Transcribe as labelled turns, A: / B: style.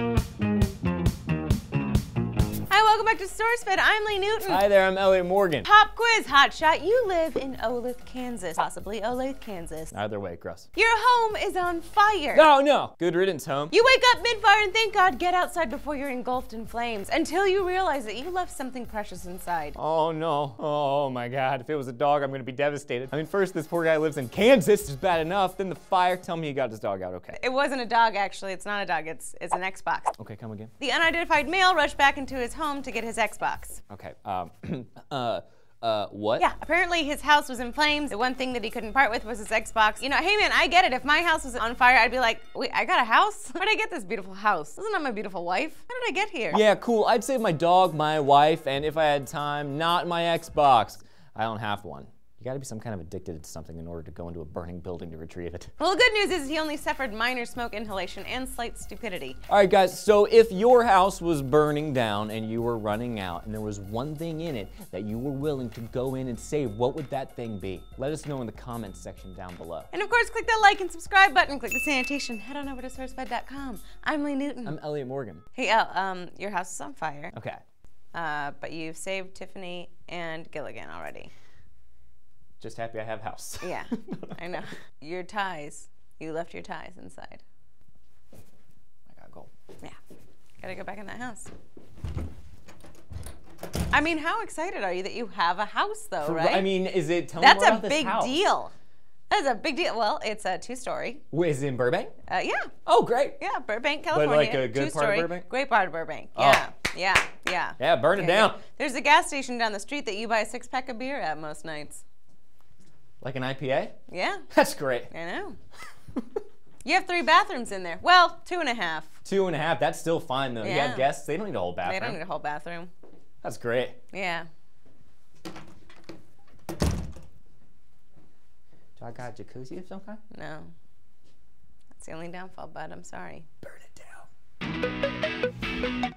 A: Hi, welcome back to SourceFed. I'm Lee Newton.
B: Hi there, I'm Elliott Morgan.
A: Pop quiz, hotshot. You live in Olathe, Kansas. Possibly Olathe, Kansas.
B: Either way, gross.
A: Your home is on fire.
B: No, no. Good riddance, home.
A: You wake up mid-fire and thank God get outside before you're engulfed in flames until you realize that you left something precious inside.
B: Oh no. Oh my god. If it was a dog, I'm gonna be devastated. I mean, first, this poor guy lives in Kansas, is bad enough. Then the fire, tell me he got his dog out okay.
A: It wasn't a dog, actually. It's not a dog. It's it's an Xbox.
B: Okay, come again.
A: The unidentified male rushed back into his home to get his Xbox.
B: Okay, um, uh, uh, what?
A: Yeah, apparently his house was in flames. The one thing that he couldn't part with was his Xbox. You know, hey man, I get it. If my house was on fire, I'd be like, wait, I got a house? Where'd I get this beautiful house? Is not that my beautiful wife. How did I get here?
B: Yeah, cool. I'd save my dog, my wife, and if I had time, not my Xbox. I don't have one. You gotta be some kind of addicted to something in order to go into a burning building to retrieve it.
A: Well, the good news is he only suffered minor smoke inhalation and slight stupidity.
B: All right, guys, so if your house was burning down and you were running out and there was one thing in it that you were willing to go in and save, what would that thing be? Let us know in the comments section down below.
A: And of course, click that like and subscribe button. Click the sanitation. Head on over to sourcefed.com. I'm Lee Newton.
B: I'm Elliott Morgan.
A: hey, El, um, your house is on fire,
B: Okay.
A: uh, but you've saved Tiffany and Gilligan already.
B: Just happy I have a house.
A: Yeah, I know. Your ties. You left your ties inside.
B: I gotta go.
A: Yeah. Gotta go back in that house. I mean, how excited are you that you have a house, though, right?
B: I mean, is it? Tell me
A: That's
B: more
A: a big deal. That's a big deal. Well, it's a two-story.
B: Is it in Burbank?
A: Uh, yeah,
B: Oh, great.
A: yeah, Burbank, California.
B: But like, a good part of. Burbank?
A: Great part of Burbank.
B: Oh.
A: Yeah, yeah, yeah.
B: Yeah, burn it
A: Yeah,
B: down.
A: yeah. There's a gas station down the street that you buy a six-pack of beer at most nights.
B: Like an IPA?
A: Yeah,
B: That's great.
A: I know. You have three bathrooms in there. Well, two and a half.
B: Two and a half. That's still fine though.
A: Yeah.
B: You have guests. They don't need a whole bathroom.
A: They don't need a whole bathroom.
B: That's great.
A: Yeah.
B: Do I got a jacuzzi of some kind?
A: No. That's the only downfall, bud. I'm sorry.
B: Burn it down.